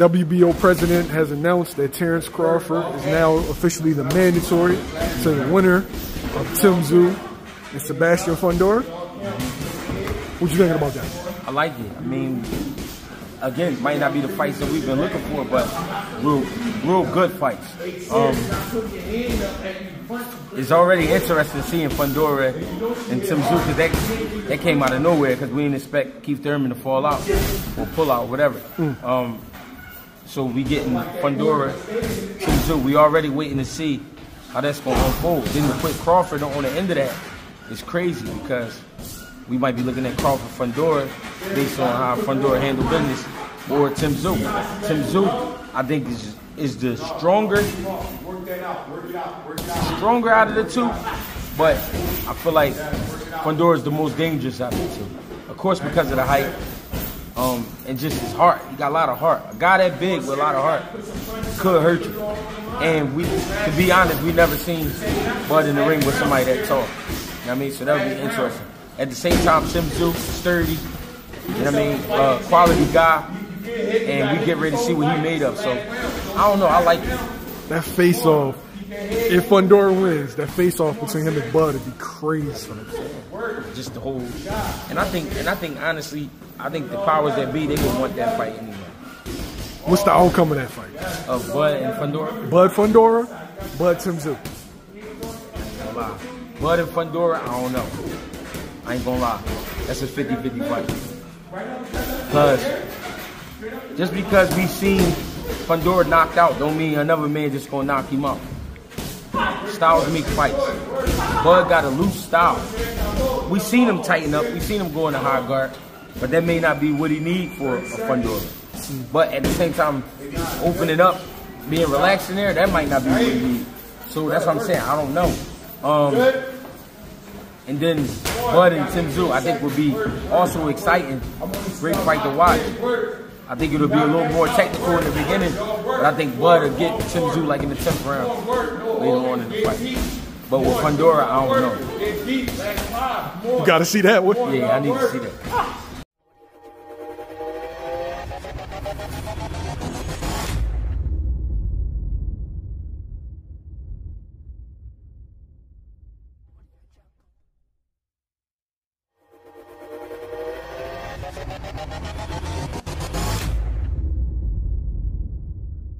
WBO president has announced that Terence Crawford is now officially the mandatory to the winner of Tim Tszyu and Sebastian Fundora. What you thinking about that? I like it. I mean, again, might not be the fights that we've been looking for, but real, real good fights. Um, it's already interesting seeing Fundora and Tim Tszyu because that, that came out of nowhere because we didn't expect Keith Thurman to fall out or pull out, whatever. Um, so we getting Fundora, Tim Tszyu. We already waiting to see how that's going to unfold. Then to put Crawford on the end of that is crazy because we might be looking at Crawford Fundora based on how Fundora handled business or Tim Tszyu. Tim Tszyu, I think, is is the stronger stronger out of the two, but I feel like Fundora is the most dangerous out of the two. Of course, because of the height um, and just his heart. He got a lot of heart. A guy that big with a lot of heart could hurt you. And we, to be honest, we never seen Bud in the ring with somebody that tall. You know what I mean? So that would be interesting. At the same time, Tim Tszyu, sturdy, you know what I mean? Uh, quality guy. And we get ready to see what he made of. So, I don't know. I like it. That face off, if Fundora wins, that face off between him and Bud would be crazy. Just the whole, and I think, and I think honestly, I think the powers that be, they would want that fight anyway. What's the outcome of that fight? Of Bud and Fundora? Bud Fundora, Bud Tim Tszyu. Don't lie. Bud and Fundora, I don't know. I ain't gonna lie. That's a 50-50 fight. Because just because we seen Fundora knocked out don't mean another man just gonna knock him out. Styles make fights. Bud got a loose style. We seen him tighten up. We seen him go in the high guard. But that may not be what he need for a Fundora. But at the same time, opening up, being relaxed in there, that might not be what he need. So that's what I'm saying. I don't know. Um, and then Bud and Tim Tszyu, I think would be also exciting. Great fight to watch. I think it'll be a little more technical in the beginning, but I think Bud will get Tim Tszyu like in the 10th round later on in the fight. But with Fundora, I don't know. You got to see that one. Yeah, I need to see that.